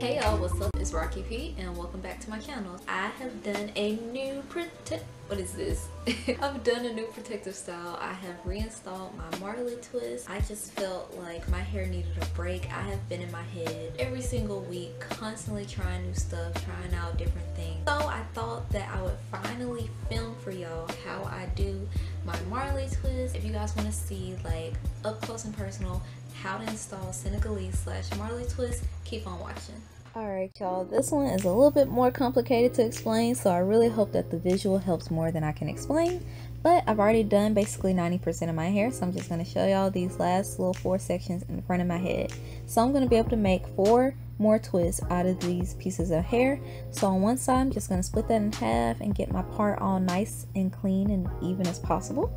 Hey y'all, what's up? It's Raque P and welcome back to my channel. I have done a new protect what is this? I've done a new protective style. I have reinstalled my Marley twist. I just felt like my hair needed a break. I have been in my head every single week, constantly trying new stuff, trying out different things. So I thought that I would finally film for y'all how I do my Marley twist. If you guys want to see like up close and personal how to install Senegalese slash Marley twist, keep on watching. Alright y'all, this one is a little bit more complicated to explain so I really hope that the visual helps more than I can explain. But I've already done basically 90% of my hair so I'm just going to show y'all these last little four sections in front of my head. So I'm going to be able to make four more twists out of these pieces of hair. So on one side I'm just going to split that in half and get my part all nice and clean and even as possible.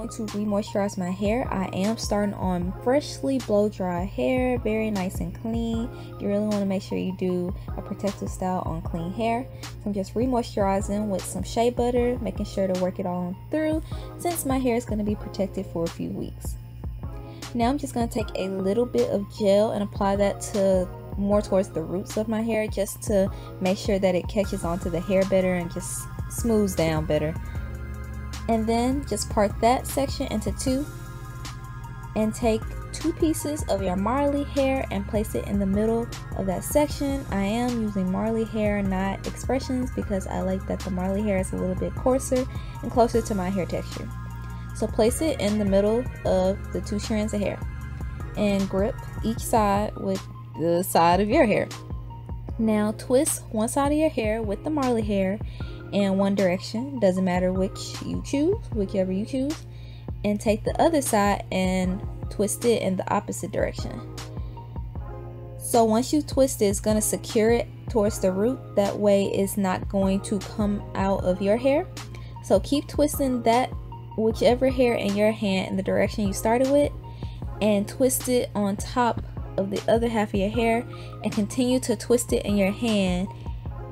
Going to re-moisturize my hair. I am starting on freshly blow dry hair, very nice and clean. You really want to make sure you do a protective style on clean hair. So I'm just re-moisturizing with some shea butter, making sure to work it all through since my hair is going to be protected for a few weeks. Now I'm just going to take a little bit of gel and apply that to more towards the roots of my hair just to make sure that it catches onto the hair better and just smooths down better and then just part that section into two and take two pieces of your Marley hair and place it in the middle of that section. I am using Marley hair, not expressions, because I like that the Marley hair is a little bit coarser and closer to my hair texture. So place it in the middle of the two strands of hair and grip each side with the side of your hair. Now twist one side of your hair with the Marley hair in one direction. Doesn't matter which you choose whichever you choose. And take the other side and twist it in the opposite direction. So once you twist it it's going to secure it towards the root. That way it's not going to come out of your hair. So keep twisting that whichever hair in your hand in the direction you started with and twist it on top of the other half of your hair and continue to twist it in your hand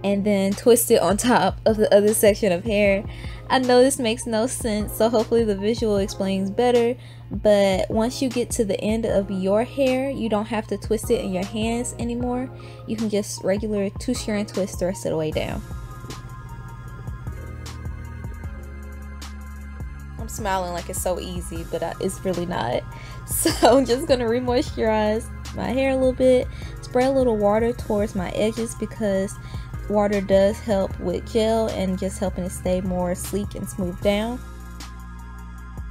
and then twist it on top of the other section of hair. I know this makes no sense, so hopefully the visual explains better. But once you get to the end of your hair, you don't have to twist it in your hands anymore. You can just regular two strand twist the rest of the way down. I'm smiling like it's so easy, but it's really not. So I'm just gonna re-moisturize my hair a little bit, spray a little water towards my edges because Water does help with gel and just helping it stay more sleek and smooth down.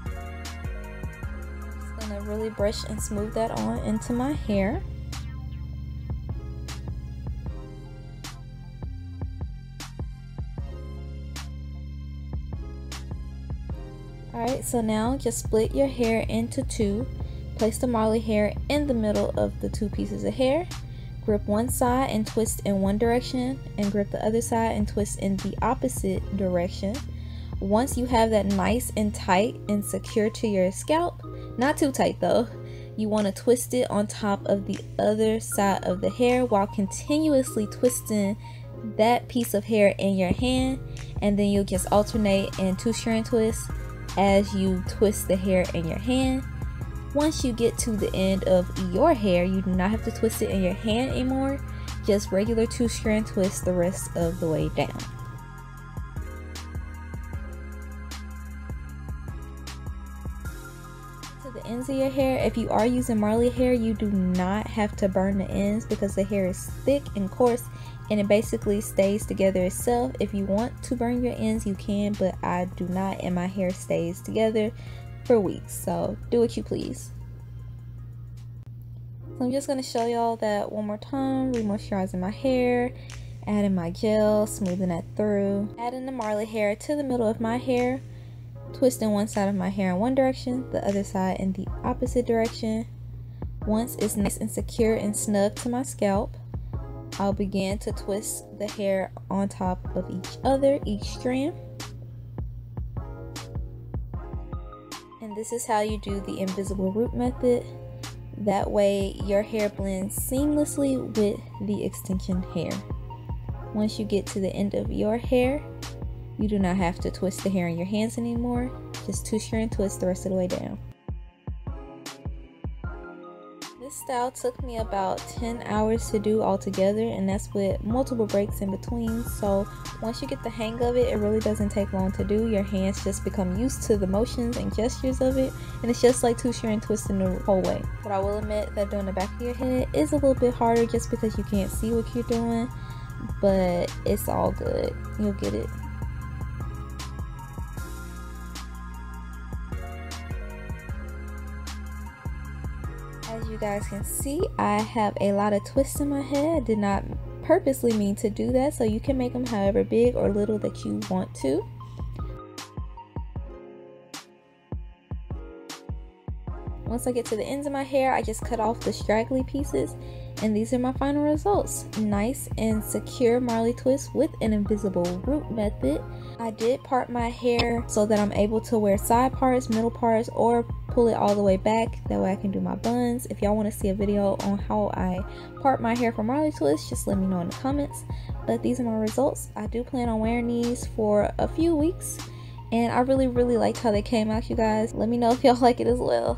I'm just gonna really brush and smooth that on into my hair. Alright, so now just split your hair into two. Place the Marley hair in the middle of the two pieces of hair Grip one side and twist in one direction and grip the other side and twist in the opposite direction. Once you have that nice and tight and secure to your scalp, not too tight though, you want to twist it on top of the other side of the hair while continuously twisting that piece of hair in your hand and then you'll just alternate and two strand twist as you twist the hair in your hand once you get to the end of your hair, you do not have to twist it in your hand anymore. Just regular two strand twist the rest of the way down. To the ends of your hair, if you are using Marley hair, you do not have to burn the ends because the hair is thick and coarse and it basically stays together itself. If you want to burn your ends, you can, but I do not and my hair stays together for weeks. So do what you please. So I'm just going to show y'all that one more time. Remoisturizing my hair, adding my gel, smoothing that through. Adding the Marley hair to the middle of my hair. Twisting one side of my hair in one direction, the other side in the opposite direction. Once it's nice and secure and snug to my scalp, I'll begin to twist the hair on top of each other, each strand. This is how you do the invisible root method. That way your hair blends seamlessly with the extension hair. Once you get to the end of your hair, you do not have to twist the hair in your hands anymore. Just twist your and twist the rest of the way down. This took me about 10 hours to do altogether and that's with multiple breaks in between. So once you get the hang of it, it really doesn't take long to do. Your hands just become used to the motions and gestures of it and it's just like two and twisting the whole way. But I will admit that doing the back of your head is a little bit harder just because you can't see what you're doing. But it's all good. You'll get it. You guys can see, I have a lot of twists in my head. I did not purposely mean to do that, so you can make them however big or little that you want to. Once I get to the ends of my hair, I just cut off the straggly pieces and these are my final results. Nice and secure Marley twist with an invisible root method. I did part my hair so that I'm able to wear side parts, middle parts, or pull it all the way back. That way I can do my buns. If y'all want to see a video on how I part my hair for Marley twist, just let me know in the comments. But these are my results. I do plan on wearing these for a few weeks. And I really, really liked how they came out, you guys. Let me know if y'all like it as well.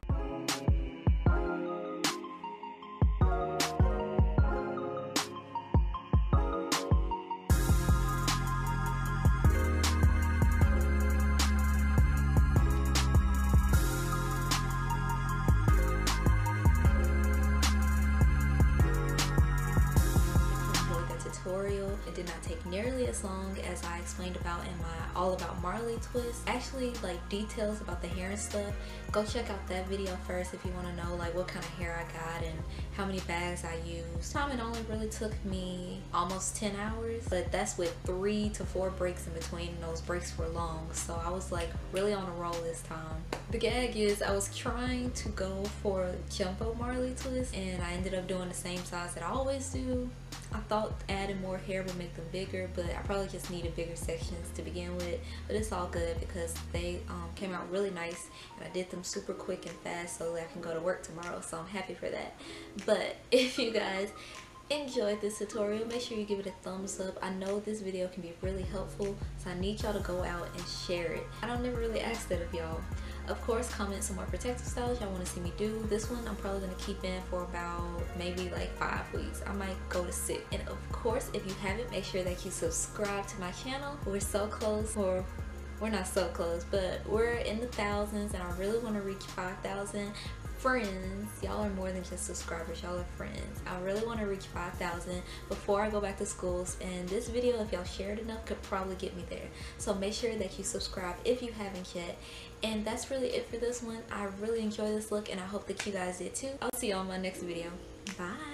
Tutorial. It did not take nearly as long as I explained about in my all about Marley twist. Actually like details about the hair and stuff, go check out that video first if you want to know like what kind of hair I got and how many bags I used. Time it only really took me almost 10 hours but that's with three to four breaks in between those breaks were long so I was like really on a roll this time. The gag is I was trying to go for a jumbo Marley twist and I ended up doing the same size that I always do I thought adding more hair would make them bigger, but I probably just needed bigger sections to begin with. But it's all good because they um, came out really nice and I did them super quick and fast so that I can go to work tomorrow. So I'm happy for that. But if you guys enjoyed this tutorial make sure you give it a thumbs up i know this video can be really helpful so i need y'all to go out and share it i don't never really ask that of y'all of course, comment some more protective styles y'all want to see me do. This one I'm probably going to keep in for about maybe like five weeks. I might go to six. And of course, if you haven't, make sure that you subscribe to my channel. We're so close, or we're not so close, but we're in the thousands and I really want to reach 5,000 friends. Y'all are more than just subscribers y'all are friends. I really want to reach 5,000 before i go back to schools and this video if y'all shared enough could probably get me there. So make sure that you subscribe if you haven't yet. And that's really it for this one. I really enjoy this look and i hope that you guys did too. I'll see y'all on my next video. Bye